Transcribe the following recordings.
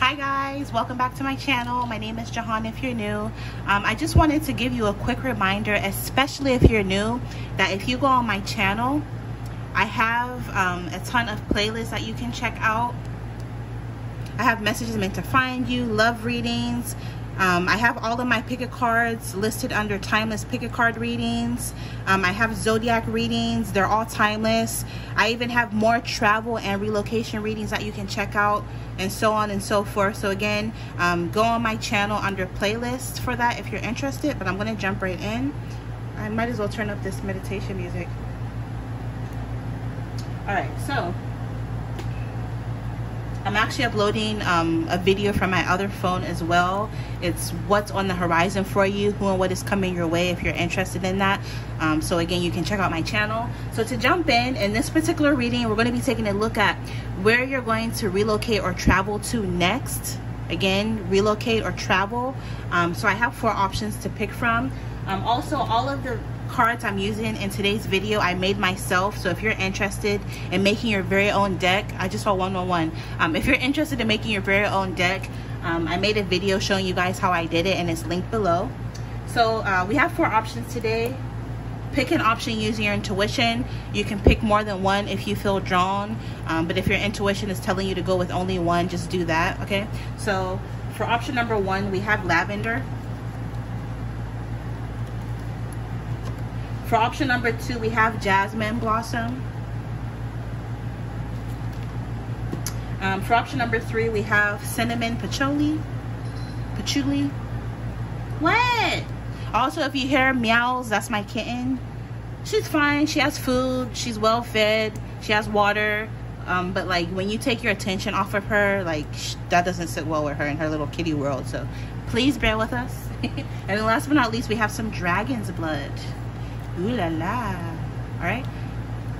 Hi guys, welcome back to my channel. My name is Jehan if you're new. Um, I just wanted to give you a quick reminder, especially if you're new, that if you go on my channel, I have um, a ton of playlists that you can check out. I have messages meant to find you, love readings, um, I have all of my pick a cards listed under timeless pick a card readings. Um, I have zodiac readings. They're all timeless. I even have more travel and relocation readings that you can check out and so on and so forth. So again, um, go on my channel under playlists for that if you're interested. But I'm going to jump right in. I might as well turn up this meditation music. All right, so I'm actually uploading um, a video from my other phone as well. It's what's on the horizon for you, who and what is coming your way if you're interested in that. Um, so again, you can check out my channel. So to jump in, in this particular reading, we're going to be taking a look at where you're going to relocate or travel to next. Again, relocate or travel. Um, so I have four options to pick from. Um, also, all of the cards I'm using in today's video I made myself. So if you're interested in making your very own deck I just saw one on one. Um, if you're interested in making your very own deck um, I made a video showing you guys how I did it and it's linked below. So uh, we have four options today. Pick an option using your intuition. You can pick more than one if you feel drawn. Um, but if your intuition is telling you to go with only one just do that okay? So for option number one we have lavender For option number two, we have Jasmine Blossom. Um, for option number three, we have Cinnamon Patchouli. Patchouli. What? Also, if you hear meows, that's my kitten. She's fine. She has food. She's well fed. She has water. Um, but like when you take your attention off of her, like that doesn't sit well with her in her little kitty world. So please bear with us. and then last but not least, we have some dragon's blood. Ooh la la. All right.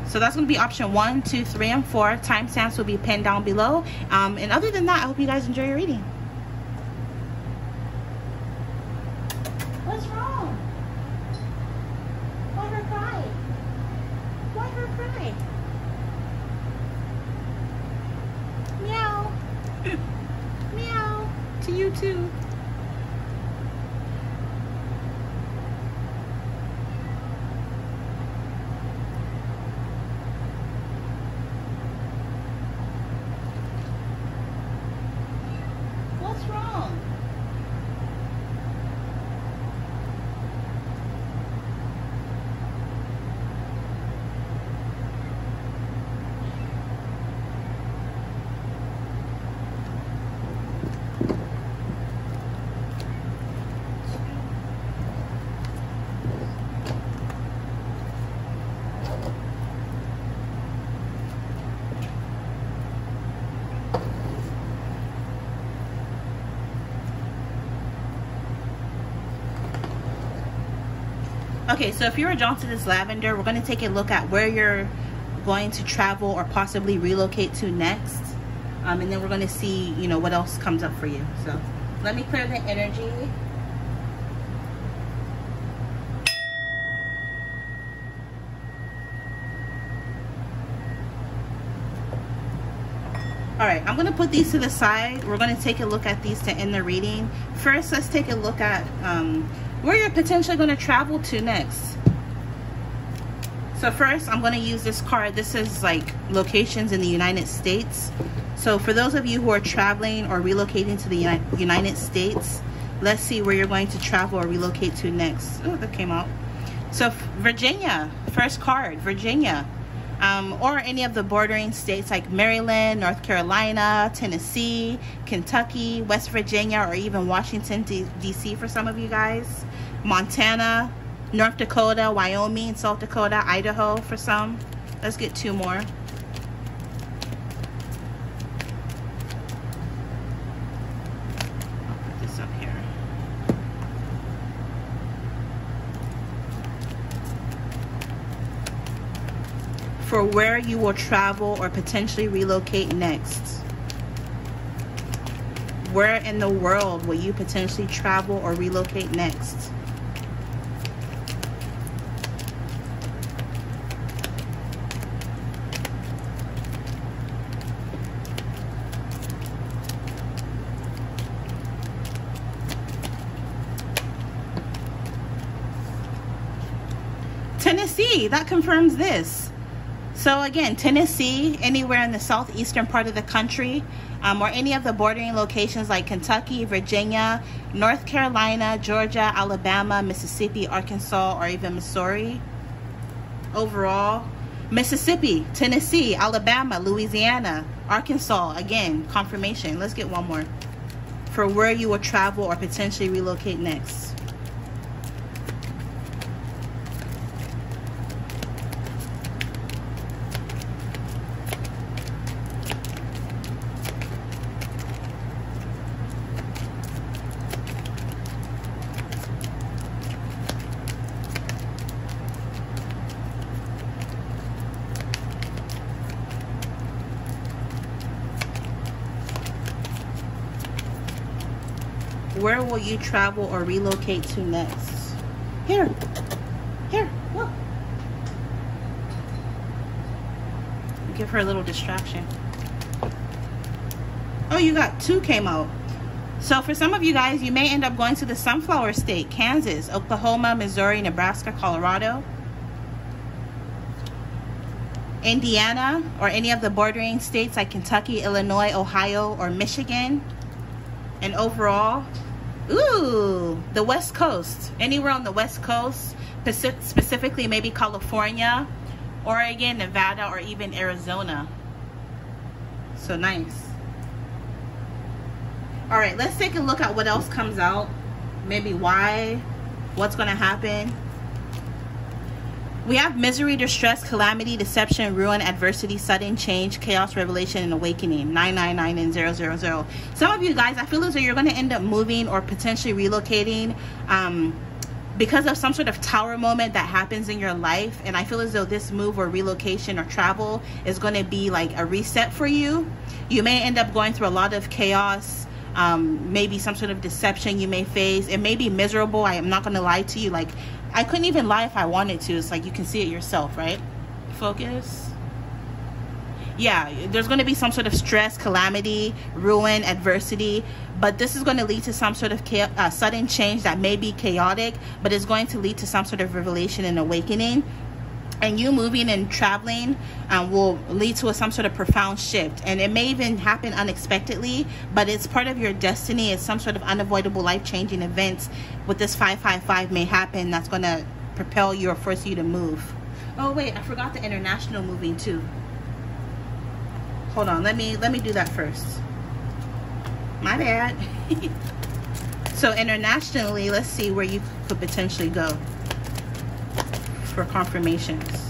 So that's going to be option one, two, three, and four. Timestamps will be pinned down below. Um, and other than that, I hope you guys enjoy your reading. What's wrong? Why her cry? Why her cry? Meow. Meow. To you too. Okay, so if you're drawn to this lavender, we're going to take a look at where you're going to travel or possibly relocate to next. Um, and then we're going to see, you know, what else comes up for you. So let me clear the energy. All right, I'm gonna put these to the side. We're gonna take a look at these to end the reading. First, let's take a look at um, where you're potentially going to travel to next. So first, I'm going to use this card. This is like locations in the United States. So for those of you who are traveling or relocating to the United States, let's see where you're going to travel or relocate to next. Oh, that came out. So Virginia, first card, Virginia. Um, or any of the bordering states like Maryland, North Carolina, Tennessee, Kentucky, West Virginia, or even Washington, D.C. for some of you guys. Montana, North Dakota, Wyoming, South Dakota, Idaho for some. Let's get two more. for where you will travel or potentially relocate next. Where in the world will you potentially travel or relocate next? Tennessee, that confirms this. So again, Tennessee, anywhere in the southeastern part of the country, um, or any of the bordering locations like Kentucky, Virginia, North Carolina, Georgia, Alabama, Mississippi, Arkansas, or even Missouri. Overall, Mississippi, Tennessee, Alabama, Louisiana, Arkansas, again, confirmation. Let's get one more. For where you will travel or potentially relocate next. Where will you travel or relocate to next? Here, here, look. Give her a little distraction. Oh, you got two came out. So for some of you guys, you may end up going to the Sunflower State, Kansas, Oklahoma, Missouri, Nebraska, Colorado, Indiana, or any of the bordering states like Kentucky, Illinois, Ohio, or Michigan. And overall, Ooh, the West Coast. Anywhere on the West Coast, specifically maybe California, Oregon, Nevada, or even Arizona. So nice. All right, let's take a look at what else comes out. Maybe why, what's gonna happen. We have misery, distress, calamity, deception, ruin, adversity, sudden change, chaos, revelation, and awakening. 999 and 000. Some of you guys, I feel as though you're going to end up moving or potentially relocating um, because of some sort of tower moment that happens in your life. And I feel as though this move or relocation or travel is going to be like a reset for you. You may end up going through a lot of chaos. Um, maybe some sort of deception you may face. It may be miserable. I am not going to lie to you. Like I couldn't even lie if I wanted to. It's like you can see it yourself, right? Focus. Yeah, there's going to be some sort of stress, calamity, ruin, adversity, but this is going to lead to some sort of uh, sudden change that may be chaotic, but it's going to lead to some sort of revelation and awakening and you moving and traveling um, will lead to a, some sort of profound shift. And it may even happen unexpectedly but it's part of your destiny. It's some sort of unavoidable life-changing events. With this 555 may happen that's going to propel you or force you to move. Oh wait i forgot the international moving too. Hold on let me let me do that first. My bad. So internationally let's see where you could potentially go for confirmations.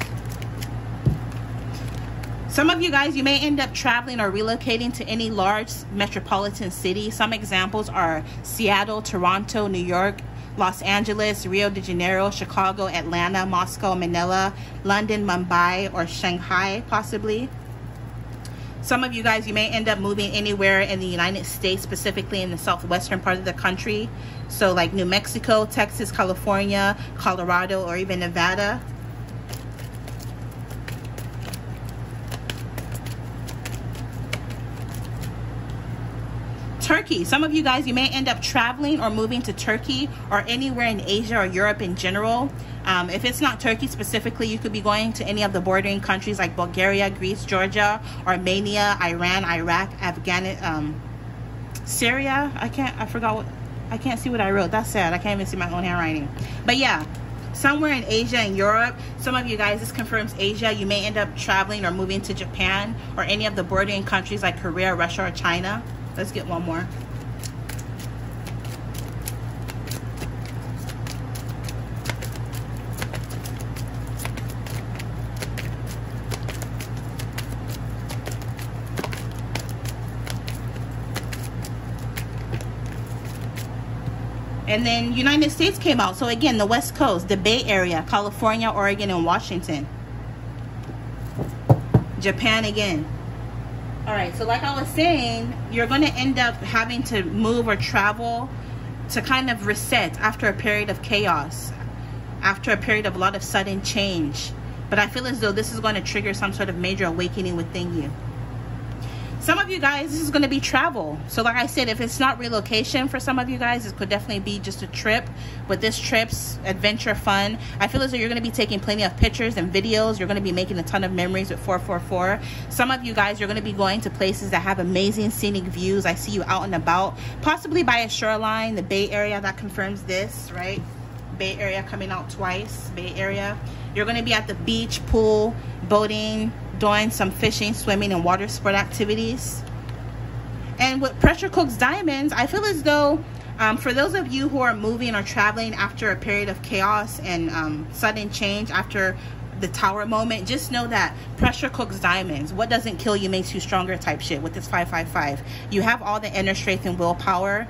Some of you guys, you may end up traveling or relocating to any large metropolitan city. Some examples are Seattle, Toronto, New York, Los Angeles, Rio de Janeiro, Chicago, Atlanta, Moscow, Manila, London, Mumbai, or Shanghai, possibly. Some of you guys, you may end up moving anywhere in the United States, specifically in the southwestern part of the country. So like New Mexico, Texas, California, Colorado, or even Nevada. Turkey. Some of you guys, you may end up traveling or moving to Turkey or anywhere in Asia or Europe in general. Um, if it's not Turkey specifically, you could be going to any of the bordering countries like Bulgaria, Greece, Georgia, Armenia, Iran, Iraq, Afghanistan, um, Syria. I can't, I forgot what, I can't see what I wrote. That's sad. I can't even see my own handwriting. But yeah, somewhere in Asia and Europe. Some of you guys, this confirms Asia. You may end up traveling or moving to Japan or any of the bordering countries like Korea, Russia, or China. Let's get one more. And then United States came out. So again, the West Coast, the Bay Area, California, Oregon, and Washington. Japan again. All right, so like I was saying, you're going to end up having to move or travel to kind of reset after a period of chaos, after a period of a lot of sudden change. But I feel as though this is going to trigger some sort of major awakening within you some of you guys this is going to be travel. So like i said if it's not relocation for some of you guys it could definitely be just a trip but this trip's adventure fun. I feel as though you're going to be taking plenty of pictures and videos. You're going to be making a ton of memories with 444 some of you guys you're going to be going to places that have amazing scenic views. I see you out and about possibly by a shoreline. The bay area that confirms this right? Bay area coming out twice bay area. You're going to be at the beach pool boating doing some fishing, swimming, and water sport activities. And with Pressure Cooks Diamonds, I feel as though um, for those of you who are moving or traveling after a period of chaos and um, sudden change after the tower moment, just know that pressure cooks diamonds. What doesn't kill you makes you stronger type shit with this 555. You have all the inner strength and willpower.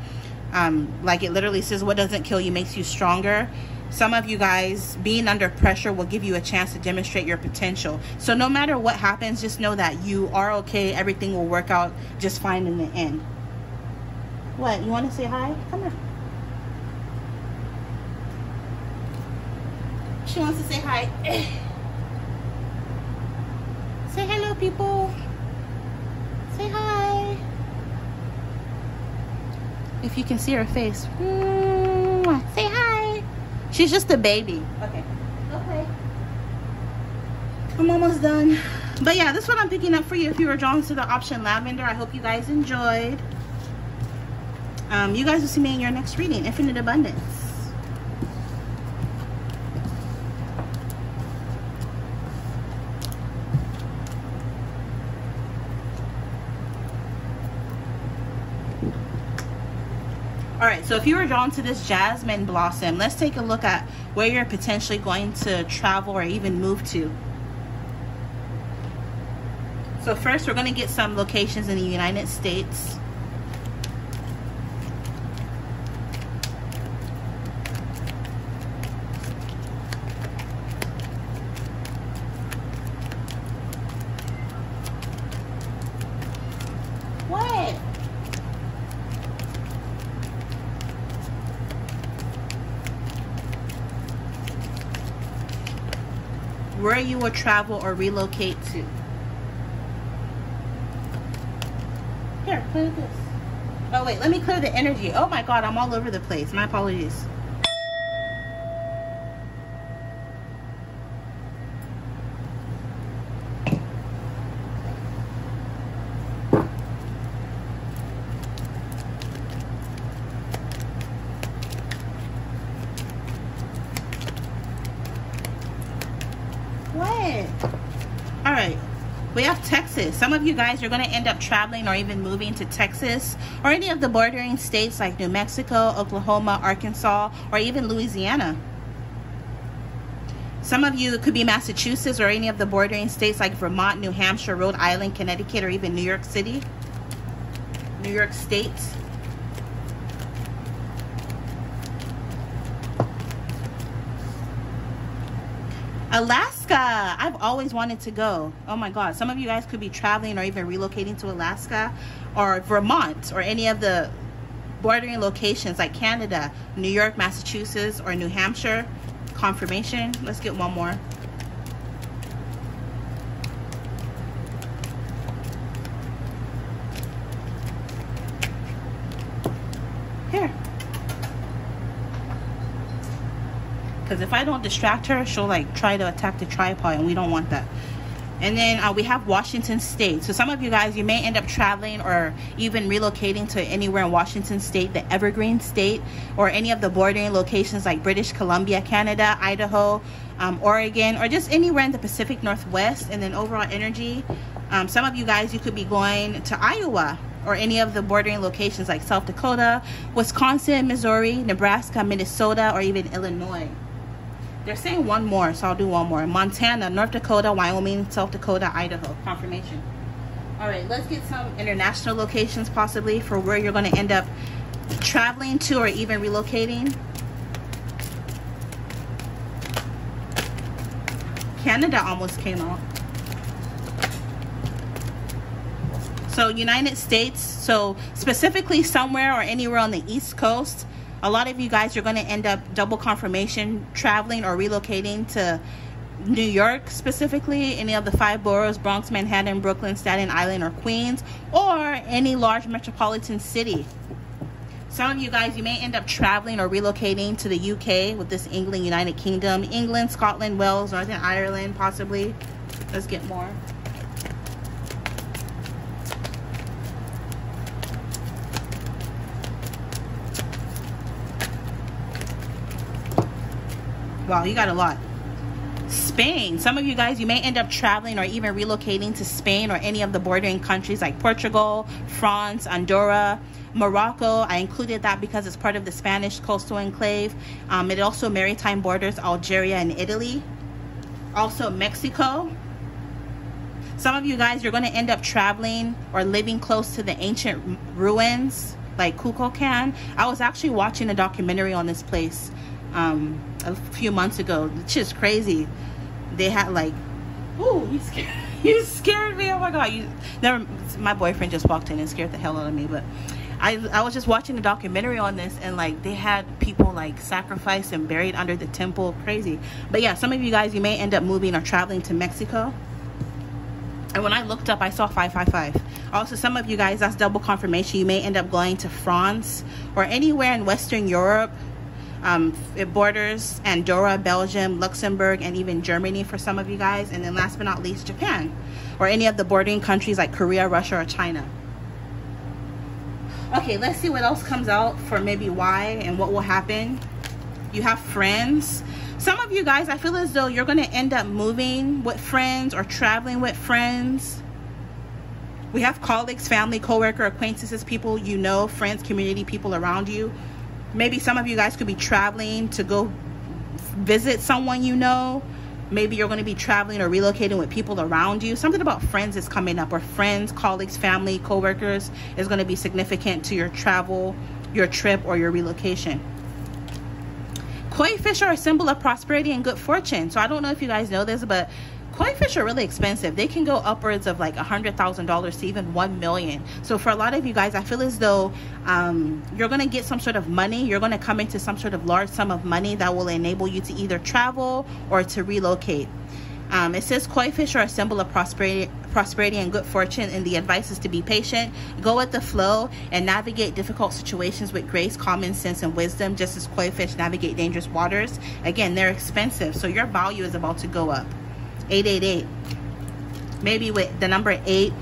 Um, like it literally says, what doesn't kill you makes you stronger some of you guys being under pressure will give you a chance to demonstrate your potential. So no matter what happens just know that you are okay. Everything will work out just fine in the end. What you want to say hi? Come on. She wants to say hi. Say hello people. Say hi. If you can see her face. Say hi She's just a baby. Okay. Okay. I'm almost done. But yeah, this one I'm picking up for you if you were drawn to the option lavender. I hope you guys enjoyed. Um, you guys will see me in your next reading, Infinite Abundance. all right so if you were drawn to this jasmine blossom let's take a look at where you're potentially going to travel or even move to. So first we're going to get some locations in the united states travel or relocate to. Here, clear this. Oh wait, let me clear the energy. Oh my god, I'm all over the place. My apologies. All right we have Texas. Some of you guys are going to end up traveling or even moving to Texas or any of the bordering states like New Mexico, Oklahoma, Arkansas, or even Louisiana. Some of you could be Massachusetts or any of the bordering states like Vermont, New Hampshire, Rhode Island, Connecticut, or even New York City, New York State. Alaska. I've always wanted to go. Oh my God. Some of you guys could be traveling or even relocating to Alaska or Vermont or any of the bordering locations like Canada, New York, Massachusetts, or New Hampshire. Confirmation. Let's get one more. Because if I don't distract her, she'll like try to attack the tripod and we don't want that. And then uh, we have Washington State. So some of you guys, you may end up traveling or even relocating to anywhere in Washington State, the Evergreen State, or any of the bordering locations like British Columbia, Canada, Idaho, um, Oregon, or just anywhere in the Pacific Northwest. And then overall energy, um, some of you guys, you could be going to Iowa or any of the bordering locations like South Dakota, Wisconsin, Missouri, Nebraska, Minnesota, or even Illinois. They're saying one more, so I'll do one more. Montana, North Dakota, Wyoming, South Dakota, Idaho. Confirmation. All right, let's get some international locations possibly for where you're going to end up traveling to or even relocating. Canada almost came out. So United States, so specifically somewhere or anywhere on the East Coast, a lot of you guys are going to end up double confirmation traveling or relocating to New York specifically, any of the five boroughs, Bronx, Manhattan, Brooklyn, Staten Island, or Queens, or any large metropolitan city. Some of you guys, you may end up traveling or relocating to the UK with this England, United Kingdom, England, Scotland, Wales, Northern Ireland, possibly. Let's get more. Wow, you got a lot. Spain. Some of you guys, you may end up traveling or even relocating to Spain or any of the bordering countries like Portugal, France, Andorra, Morocco. I included that because it's part of the Spanish coastal enclave. Um, it also maritime borders Algeria and Italy. Also Mexico. Some of you guys, you're going to end up traveling or living close to the ancient ruins like Kukulkan. I was actually watching a documentary on this place um, a few months ago. It's just crazy. They had like, ooh, you scared, you scared me. Oh my god, you never. My boyfriend just walked in and scared the hell out of me. But I, I was just watching a documentary on this, and like they had people like sacrificed and buried under the temple. Crazy. But yeah, some of you guys, you may end up moving or traveling to Mexico. And when I looked up, I saw 555. Also, some of you guys, that's double confirmation. You may end up going to France or anywhere in Western Europe um, it borders Andorra, Belgium, Luxembourg, and even Germany for some of you guys. And then last but not least, Japan or any of the bordering countries like Korea, Russia, or China. Okay, let's see what else comes out for maybe why and what will happen. You have friends. Some of you guys, I feel as though you're going to end up moving with friends or traveling with friends. We have colleagues, family, coworker, acquaintances, people you know, friends, community, people around you maybe some of you guys could be traveling to go visit someone you know. Maybe you're going to be traveling or relocating with people around you. Something about friends is coming up or friends colleagues family co-workers is going to be significant to your travel your trip or your relocation. Koi fish are a symbol of prosperity and good fortune. So i don't know if you guys know this but koi fish are really expensive. They can go upwards of like a hundred thousand dollars to even one million. So for a lot of you guys i feel as though um, you're going to get some sort of money. You're going to come into some sort of large sum of money that will enable you to either travel or to relocate. Um, it says koi fish are a symbol of prosperity prosperity and good fortune and the advice is to be patient go with the flow and navigate difficult situations with grace common sense and wisdom just as koi fish navigate dangerous waters. Again they're expensive so your value is about to go up 888 maybe with the number 8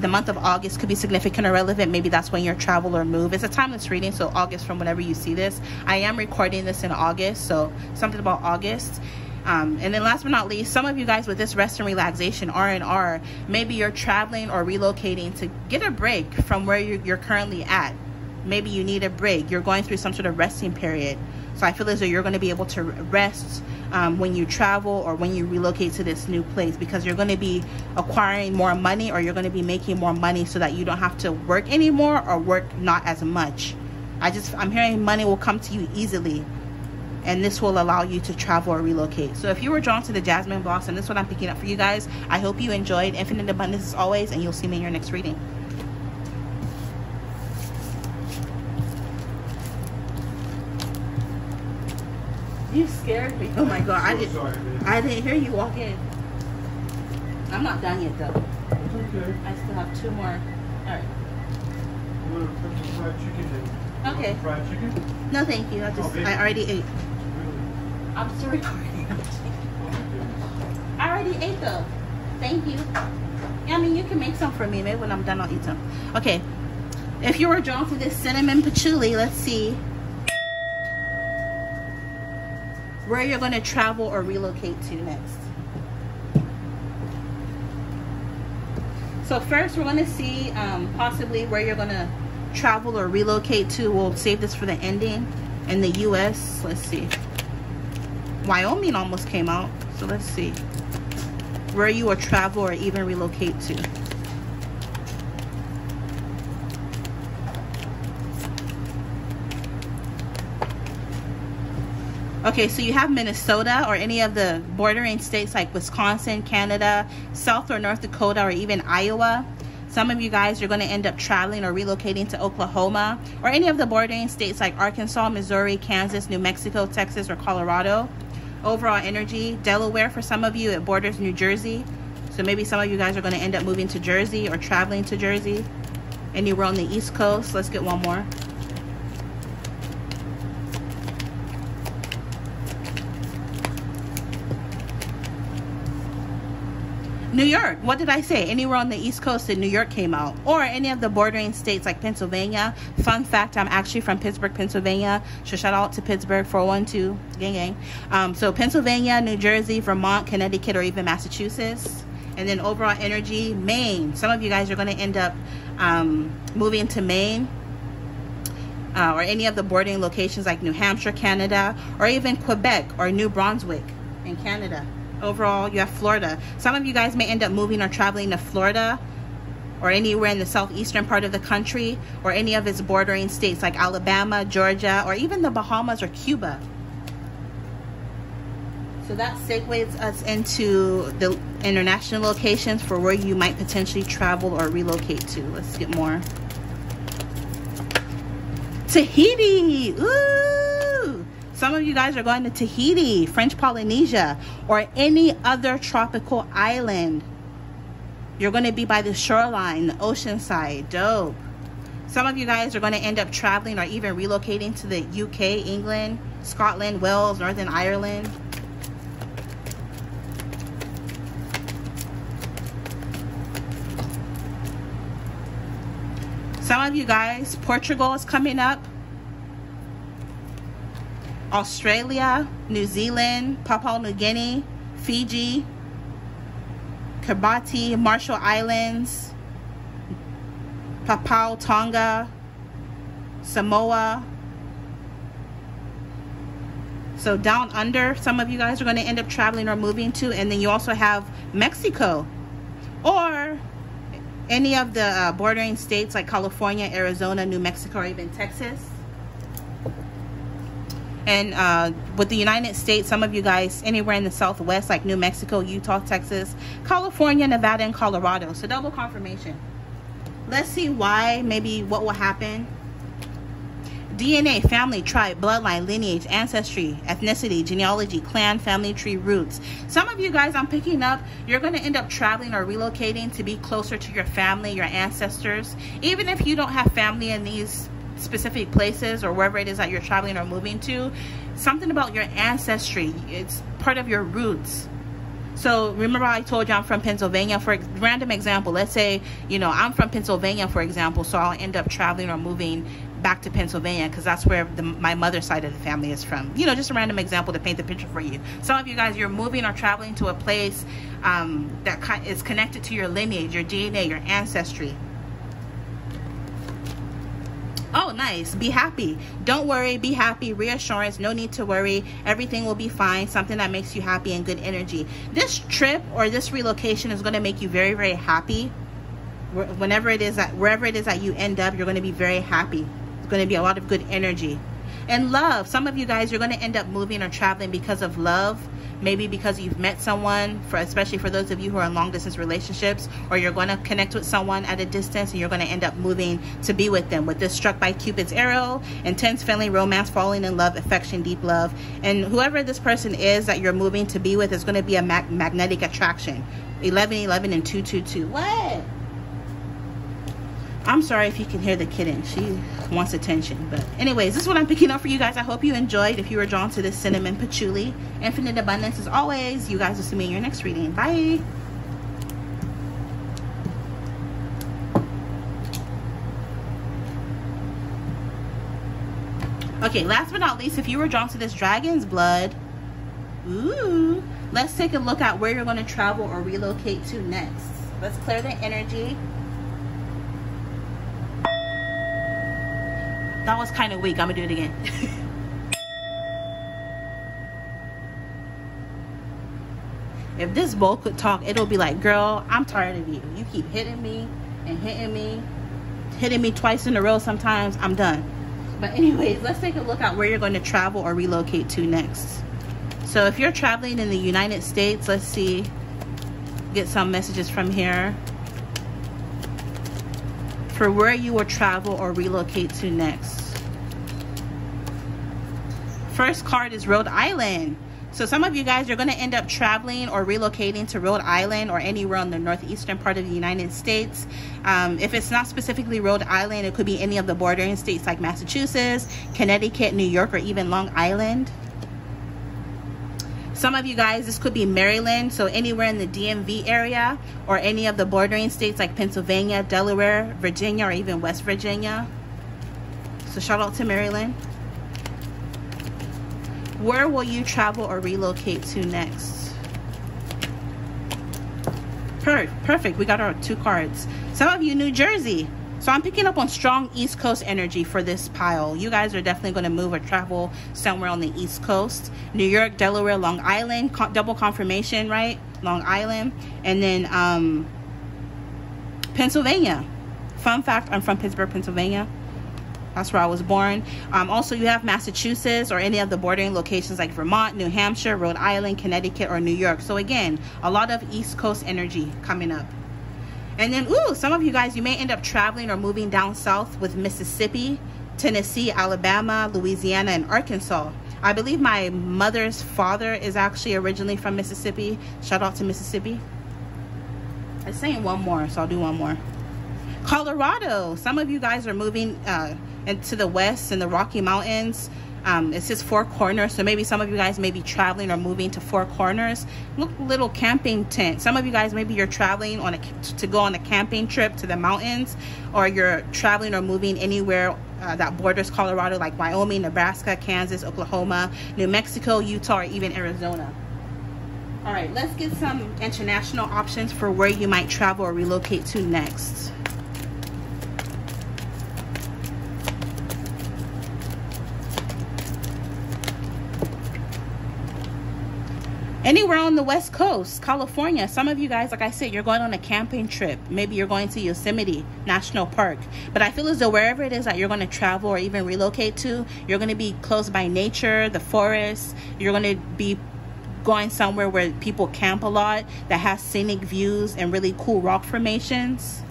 the month of August could be significant or relevant. Maybe that's when your travel or move. It's a timeless reading, so August from whenever you see this. I am recording this in August, so something about August. Um, and then last but not least, some of you guys with this rest and relaxation, R&R, maybe you're traveling or relocating to get a break from where you're, you're currently at. Maybe you need a break. You're going through some sort of resting period. So I feel as though you're going to be able to rest um, when you travel or when you relocate to this new place because you're going to be acquiring more money or you're going to be making more money so that you don't have to work anymore or work not as much. I just, I'm hearing money will come to you easily and this will allow you to travel or relocate. So if you were drawn to the Jasmine Blossom, this is what I'm picking up for you guys. I hope you enjoyed Infinite Abundance as always and you'll see me in your next reading. You scared me. Oh my god, I didn't. Sorry, I didn't hear you walk in. I'm not done yet though. It's okay. I still have two more. All right. You want to put some fried chicken in? Okay. Fried chicken? No, thank you. I just Oh, I already ate. Really? I'm still recording. Oh. I already ate though. Thank you. Yeah, I mean, you can make some for me. Maybe when I'm done, I'll eat some. Okay. If you were drawn to this cinnamon patchouli, let's see where you're going to travel or relocate to next. So first, we're going to see um, possibly where you're going to travel or relocate to. We'll save this for the ending. In the U.S., let's see. Wyoming almost came out. So let's see where you will travel or even relocate to. Okay, so you have Minnesota or any of the bordering states like Wisconsin, Canada, South or North Dakota, or even Iowa. Some of you guys are going to end up traveling or relocating to Oklahoma or any of the bordering states like Arkansas, Missouri, Kansas, New Mexico, Texas, or Colorado. overall energy delaware for some of you it borders new jersey so maybe some of you guys are going to end up moving to jersey or traveling to jersey anywhere on the east coast let's get one more New York, what did I say? Anywhere on the East Coast in New York came out. Or any of the bordering states like Pennsylvania. Fun fact, I'm actually from Pittsburgh, Pennsylvania. So shout out to Pittsburgh 412, gang gang. Um, so Pennsylvania, New Jersey, Vermont, Connecticut, or even Massachusetts. And then overall energy, Maine. Some of you guys are going to end up um, moving to Maine. Uh, or any of the bordering locations like New Hampshire, Canada, or even Quebec or New Brunswick in Canada overall you have Florida. Some of you guys may end up moving or traveling to Florida or anywhere in the southeastern part of the country or any of its bordering states like Alabama Georgia or even the Bahamas or Cuba. So that segues us into the international locations for where you might potentially travel or relocate to. Let's get more. Tahiti! Ooh. Some of you guys are going to Tahiti, French Polynesia, or any other tropical island. You're going to be by the shoreline, the ocean side. Dope. Some of you guys are going to end up traveling or even relocating to the UK, England, Scotland, Wales, Northern Ireland. Some of you guys, Portugal is coming up. Australia, New Zealand, Papua New Guinea, Fiji, Kiribati, Marshall Islands, Papua Tonga, Samoa. So down under, some of you guys are going to end up traveling or moving to. And then you also have Mexico or any of the uh, bordering states like California, Arizona, New Mexico, or even Texas. And uh, with the United States, some of you guys anywhere in the Southwest, like New Mexico, Utah, Texas, California, Nevada, and Colorado. So double confirmation. Let's see why, maybe what will happen. DNA, family, tribe, bloodline, lineage, ancestry, ethnicity, genealogy, clan, family tree, roots. Some of you guys I'm picking up, you're going to end up traveling or relocating to be closer to your family, your ancestors. Even if you don't have family in these specific places or wherever it is that you're traveling or moving to, something about your ancestry, it's part of your roots. So remember I told you I'm from Pennsylvania for a random example. Let's say, you know, I'm from Pennsylvania, for example, so I'll end up traveling or moving back to Pennsylvania because that's where the, my mother's side of the family is from. You know, just a random example to paint the picture for you. Some of you guys, you're moving or traveling to a place um, that is connected to your lineage, your DNA, your ancestry oh nice. Be happy. Don't worry. Be happy. Reassurance. No need to worry. Everything will be fine. Something that makes you happy and good energy. This trip or this relocation is going to make you very very happy. Whenever it is that wherever it is that you end up you're going to be very happy. It's going to be a lot of good energy. And love. Some of you guys you're going to end up moving or traveling because of love maybe because you've met someone for especially for those of you who are in long distance relationships or you're going to connect with someone at a distance and you're going to end up moving to be with them. With this struck by cupid's arrow intense family romance falling in love affection deep love. And whoever this person is that you're moving to be with is going to be a mag magnetic attraction. 11 11 and 222 what I'm sorry if you can hear the kitten. She wants attention. But anyways, this is what I'm picking up for you guys. I hope you enjoyed. If you were drawn to this cinnamon patchouli, infinite abundance as always. You guys will see me in your next reading. Bye. Okay, last but not least, if you were drawn to this dragon's blood, ooh, let's take a look at where you're going to travel or relocate to next. Let's clear the energy. That was kind of weak. I'm gonna do it again. if this bowl could talk, it'll be like, girl, I'm tired of you. You keep hitting me and hitting me, hitting me twice in a row sometimes. I'm done. But anyways, let's take a look at where you're going to travel or relocate to next. So if you're traveling in the United States, let's see, get some messages from here for where you will travel or relocate to next. First card is Rhode Island. So some of you guys are going to end up traveling or relocating to Rhode Island or anywhere on the northeastern part of the United States. Um, if it's not specifically Rhode Island, it could be any of the bordering states like Massachusetts, Connecticut, New York, or even Long Island. Some of you guys, this could be Maryland, so anywhere in the DMV area or any of the bordering states like Pennsylvania, Delaware, Virginia, or even West Virginia. So shout out to Maryland. Where will you travel or relocate to next? perfect. We got our two cards. Some of you, New Jersey. So I'm picking up on strong East Coast energy for this pile. You guys are definitely going to move or travel somewhere on the East Coast. New York, Delaware, Long Island. Co double confirmation, right? Long Island. And then um, Pennsylvania. Fun fact, I'm from Pittsburgh, Pennsylvania. That's where I was born. Um, also, you have Massachusetts or any of the bordering locations like Vermont, New Hampshire, Rhode Island, Connecticut, or New York. So again, a lot of East Coast energy coming up. And then, ooh, some of you guys, you may end up traveling or moving down south with Mississippi, Tennessee, Alabama, Louisiana, and Arkansas. I believe my mother's father is actually originally from Mississippi. Shout out to Mississippi. I'm saying one more, so I'll do one more. Colorado. Some of you guys are moving uh, into the west in the Rocky Mountains. Um, it says Four Corners, so maybe some of you guys may be traveling or moving to Four Corners. Look, little camping tent. Some of you guys, maybe you're traveling on a to go on a camping trip to the mountains, or you're traveling or moving anywhere uh, that borders Colorado, like Wyoming, Nebraska, Kansas, Oklahoma, New Mexico, Utah, or even Arizona. All right, let's get some international options for where you might travel or relocate to next. Anywhere on the west coast california some of you guys like i said you're going on a camping trip. Maybe you're going to yosemite national park. But i feel as though wherever it is that you're going to travel or even relocate to you're going to be close by nature the forest. You're going to be going somewhere where people camp a lot that has scenic views and really cool rock formations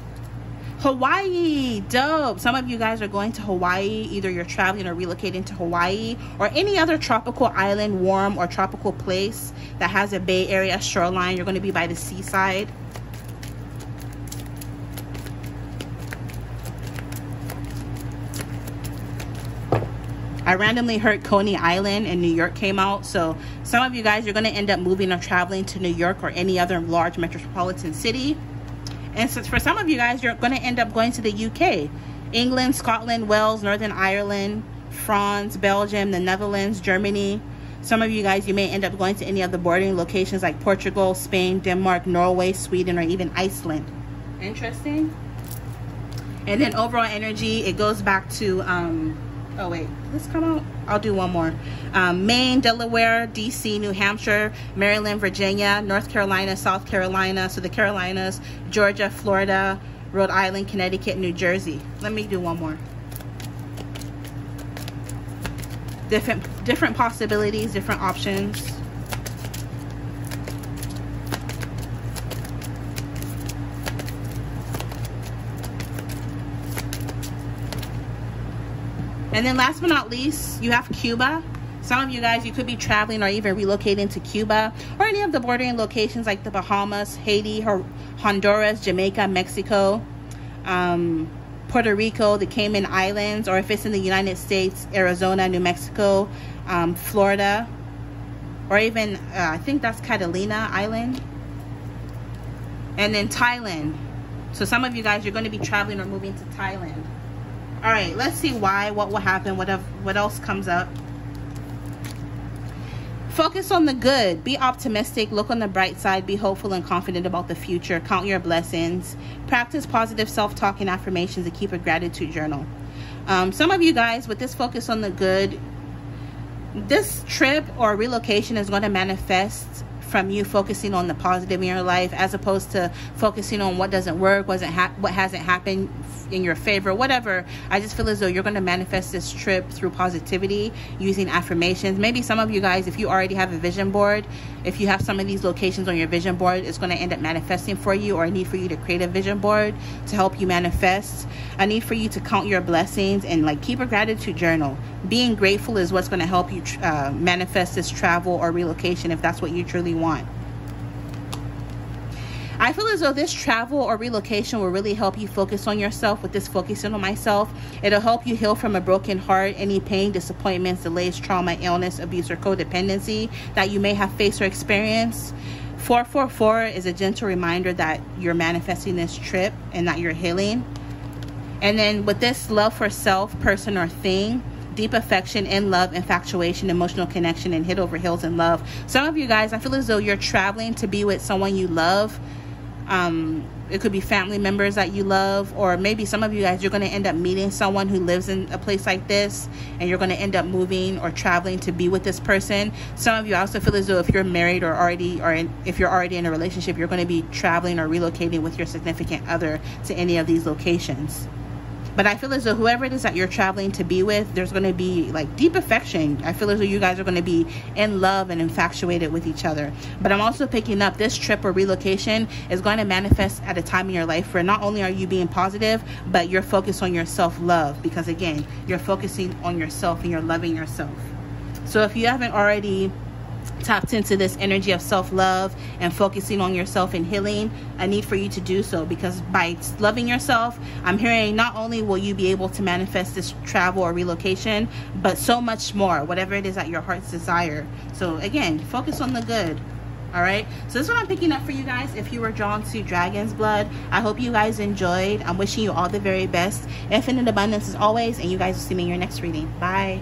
Hawaii, dope. Some of you guys are going to Hawaii. Either you're traveling or relocating to Hawaii or any other tropical island, warm or tropical place that has a Bay Area shoreline. You're going to be by the seaside. I randomly heard Coney Island in New York came out. So some of you guys, you're going to end up moving or traveling to New York or any other large metropolitan city. And so for some of you guys, you're going to end up going to the UK. England, Scotland, Wales, Northern Ireland, France, Belgium, the Netherlands, Germany. Some of you guys, you may end up going to any of the bordering locations like Portugal, Spain, Denmark, Norway, Sweden, or even Iceland. Interesting. And then overall energy, it goes back to um, oh wait. Let's come out? I'll do one more. Um, maine delaware dc new hampshire maryland virginia north carolina south carolina. So the carolinas georgia florida rhode island connecticut new jersey. Let me do one more. Different different possibilities different options And then last but not least, you have Cuba. Some of you guys, you could be traveling or even relocating to Cuba or any of the bordering locations like the Bahamas, Haiti, Honduras, Jamaica, Mexico, um, Puerto Rico, the Cayman Islands, or if it's in the United States, Arizona, New Mexico, um, Florida, or even, uh, I think that's Catalina Island. And then Thailand. So some of you guys, you're going to be traveling or moving to Thailand all right let's see why what will happen what, if, what else comes up. Focus on the good. Be optimistic. Look on the bright side. Be hopeful and confident about the future. Count your blessings. Practice positive self-talk and affirmations and keep a gratitude journal. Um, some of you guys with this focus on the good this trip or relocation is going to manifest from you focusing on the positive in your life as opposed to focusing on what doesn't work, wasn't ha- what hasn't happened in your favor, whatever. I just feel as though you're going to manifest this trip through positivity using affirmations. Maybe some of you guys, if you already have a vision board, if you have some of these locations on your vision board, it's going to end up manifesting for you, or a need for you to create a vision board to help you manifest. A need for you to count your blessings and like keep a gratitude journal. Being grateful is what's going to help you uh, manifest this travel or relocation if that's what you truly want. I feel as though this travel or relocation will really help you focus on yourself with this focusing on myself. It'll help you heal from a broken heart, any pain, disappointments, delays, trauma, illness, abuse, or codependency that you may have faced or experienced. 444 is a gentle reminder that you're manifesting this trip and that you're healing. And then with this love for self, person, or thing, deep affection and love, infatuation, emotional connection, and hit over heels in love. Some of you guys, I feel as though you're traveling to be with someone you love um, it could be family members that you love, or maybe some of you guys, you're going to end up meeting someone who lives in a place like this, and you're going to end up moving or traveling to be with this person. Some of you also feel as though if you're married or already, or in, if you're already in a relationship, you're going to be traveling or relocating with your significant other to any of these locations. But I feel as though whoever it is that you're traveling to be with, there's going to be like deep affection. I feel as though you guys are going to be in love and infatuated with each other. But I'm also picking up this trip or relocation is going to manifest at a time in your life where not only are you being positive, but you're focused on your self love because again, you're focusing on yourself and you're loving yourself. So if you haven't already tapped into this energy of self-love and focusing on yourself and healing a need for you to do so because by loving yourself i'm hearing not only will you be able to manifest this travel or relocation but so much more whatever it is that your heart's desire. So again focus on the good all right? So this is what i'm picking up for you guys. If you were drawn to dragon's blood i hope you guys enjoyed. I'm wishing you all the very best. Infinite abundance as always and you guys will see me in your next reading. Bye